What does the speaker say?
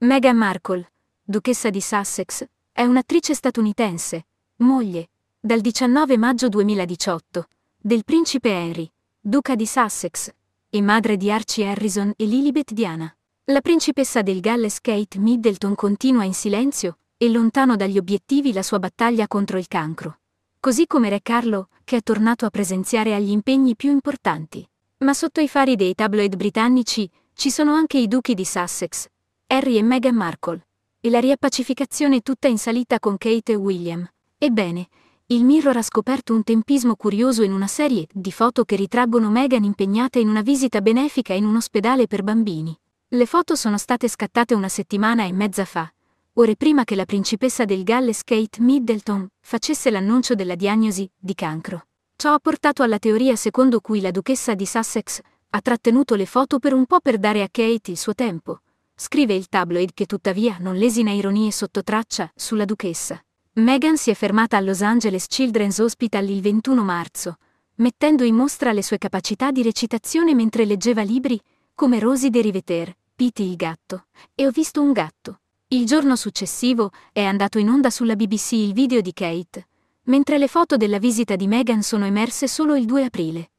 Meghan Markle, duchessa di Sussex, è un'attrice statunitense, moglie, dal 19 maggio 2018, del principe Henry, duca di Sussex, e madre di Archie Harrison e Lilibet Diana. La principessa del Galles Kate Middleton continua in silenzio e lontano dagli obiettivi la sua battaglia contro il cancro. Così come Re Carlo, che è tornato a presenziare agli impegni più importanti. Ma sotto i fari dei tabloid britannici ci sono anche i duchi di Sussex, Harry e Meghan Markle, e la riappacificazione tutta in salita con Kate e William. Ebbene, il Mirror ha scoperto un tempismo curioso in una serie di foto che ritraggono Meghan impegnata in una visita benefica in un ospedale per bambini. Le foto sono state scattate una settimana e mezza fa, ore prima che la principessa del Galles Kate Middleton facesse l'annuncio della diagnosi di cancro. Ciò ha portato alla teoria secondo cui la duchessa di Sussex ha trattenuto le foto per un po' per dare a Kate il suo tempo, Scrive il tabloid che tuttavia non lesina ironie sotto traccia sulla duchessa. Meghan si è fermata a Los Angeles Children's Hospital il 21 marzo, mettendo in mostra le sue capacità di recitazione mentre leggeva libri come Rosie de Riveter, Pity il gatto, e Ho visto un gatto. Il giorno successivo è andato in onda sulla BBC il video di Kate, mentre le foto della visita di Meghan sono emerse solo il 2 aprile.